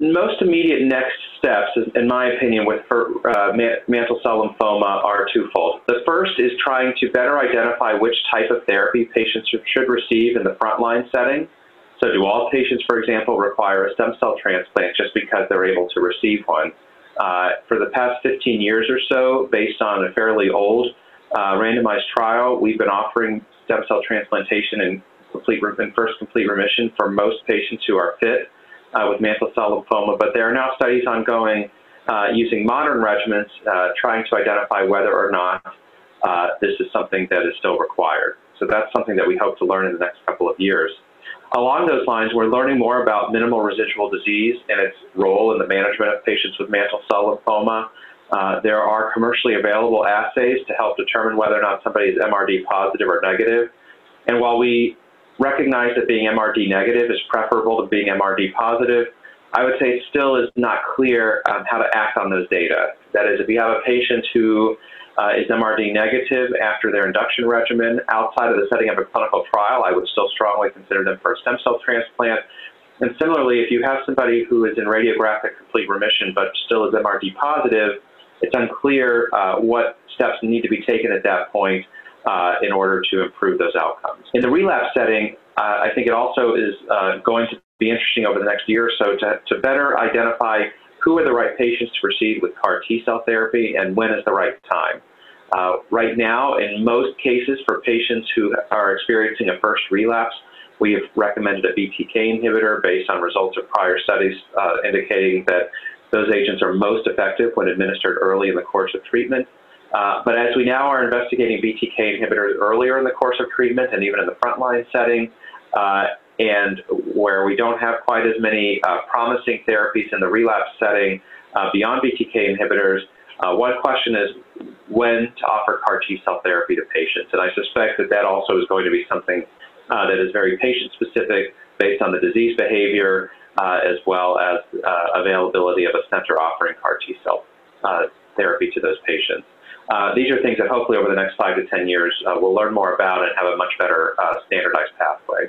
most immediate next steps, in my opinion, with uh, mantle cell lymphoma are twofold. The first is trying to better identify which type of therapy patients should receive in the frontline setting. So, do all patients, for example, require a stem cell transplant just because they're able to receive one? Uh, for the past 15 years or so, based on a fairly old uh, randomized trial, we've been offering stem cell transplantation in, complete, in first complete remission for most patients who are fit uh, with mantle cell lymphoma, but there are now studies ongoing uh, using modern regimens uh, trying to identify whether or not uh, this is something that is still required. So that's something that we hope to learn in the next couple of years. Along those lines, we're learning more about minimal residual disease and its role in the management of patients with mantle cell lymphoma. Uh, there are commercially available assays to help determine whether or not somebody is MRD positive or negative. And while we recognize that being MRD negative is preferable to being MRD positive, I would say still is not clear um, how to act on those data. That is, if you have a patient who uh, is MRD negative after their induction regimen outside of the setting of a clinical trial, I would still strongly consider them for a stem cell transplant. And similarly, if you have somebody who is in radiographic complete remission but still is MRD positive, it's unclear uh, what steps need to be taken at that point uh, in order to improve those outcomes. In the relapse setting, uh, I think it also is uh, going to be interesting over the next year or so to, to better identify who are the right patients to proceed with CAR T cell therapy and when is the right time. Uh, right now, in most cases, for patients who are experiencing a first relapse, we have recommended a BTK inhibitor based on results of prior studies uh, indicating that those agents are most effective when administered early in the course of treatment. Uh, but as we now are investigating BTK inhibitors earlier in the course of treatment and even in the frontline setting, uh, and where we don't have quite as many uh, promising therapies in the relapse setting uh, beyond BTK inhibitors, uh, one question is when to offer CAR T cell therapy to patients. And I suspect that that also is going to be something that is very patient specific based on the disease behavior as well as availability of a center offering CAR T cell therapy to those patients. Uh, these are things that hopefully over the next five to 10 years uh, we'll learn more about and have a much better uh, standardized pathway.